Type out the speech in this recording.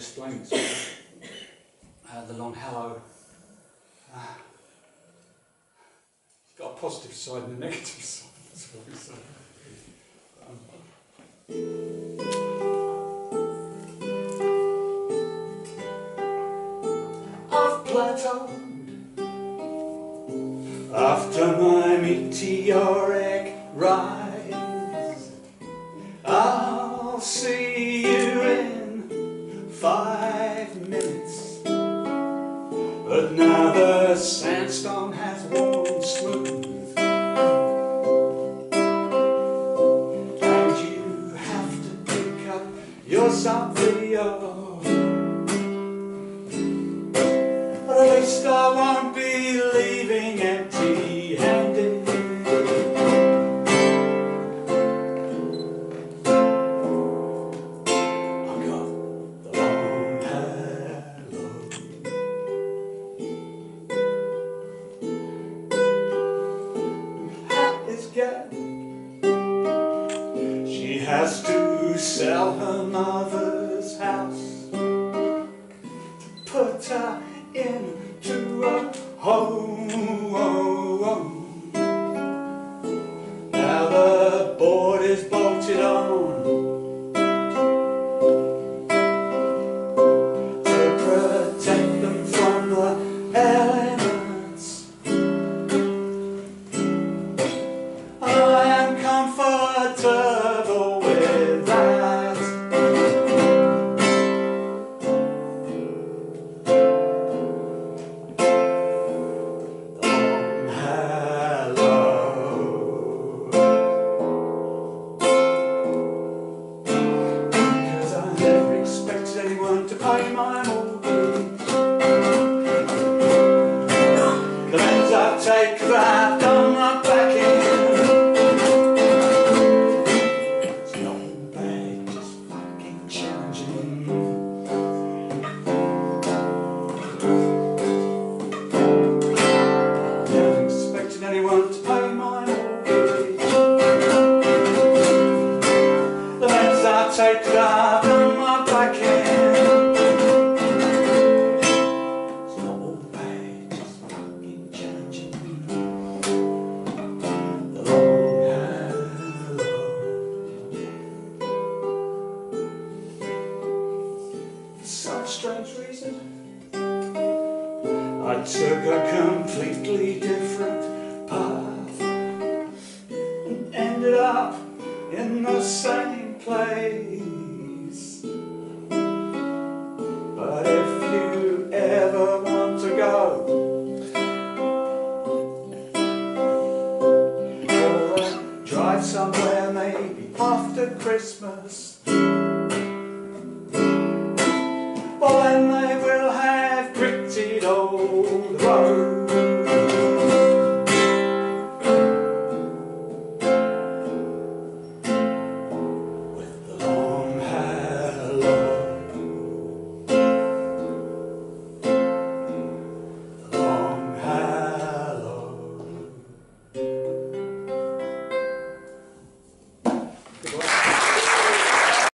explain it. Uh, the long hello. Uh, it's got a positive side and a negative side. That's what we say. Um, I've plateaued after my meteoric rise. But now the sandstone has worn smooth. And you have to pick up your. But at least I has to sell her mother's house to put her into a home. Means I take, cause I've done. It's not all bad, just fucking challenging. The long hello. For some strange reason, I took a completely different path and ended up in the same place. Christmas, well then they